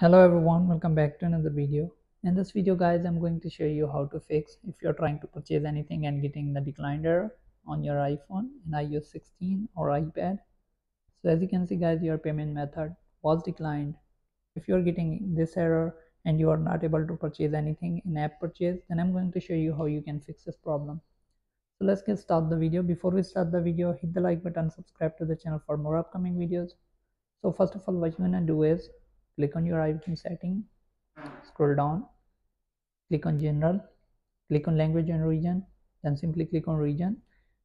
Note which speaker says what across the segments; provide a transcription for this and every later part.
Speaker 1: hello everyone welcome back to another video. In this video guys i'm going to show you how to fix if you're trying to purchase anything and getting the declined error on your iphone in ios 16 or ipad. So as you can see guys your payment method was declined. If you're getting this error and you are not able to purchase anything in app purchase then i'm going to show you how you can fix this problem. So let's get start the video. Before we start the video hit the like button subscribe to the channel for more upcoming videos. So first of all what you're gonna do is click on your iPhone setting scroll down click on general click on language and region then simply click on region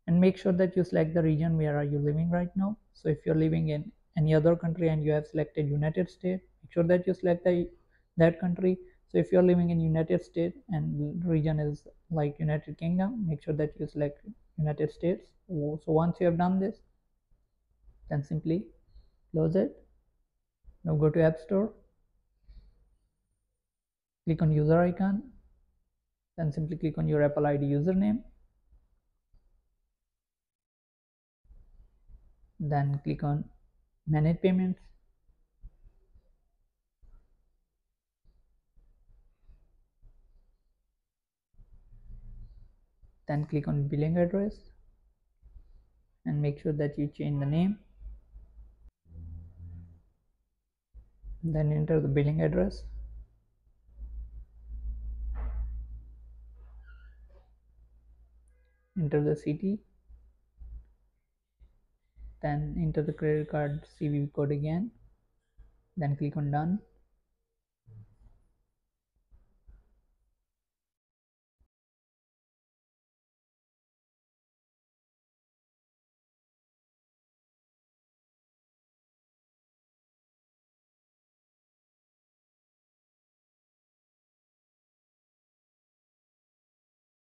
Speaker 1: and make sure that you select the region where are you living right now. So if you're living in any other country and you have selected United States make sure that you select the, that country. So if you're living in United States and region is like United Kingdom make sure that you select United States. So once you have done this then simply close it now go to app store. Click on user icon. Then simply click on your apple id username. Then click on manage payments. Then click on billing address. And make sure that you change the name then enter the billing address. Enter the city then enter the credit card CVV code again. Then click on done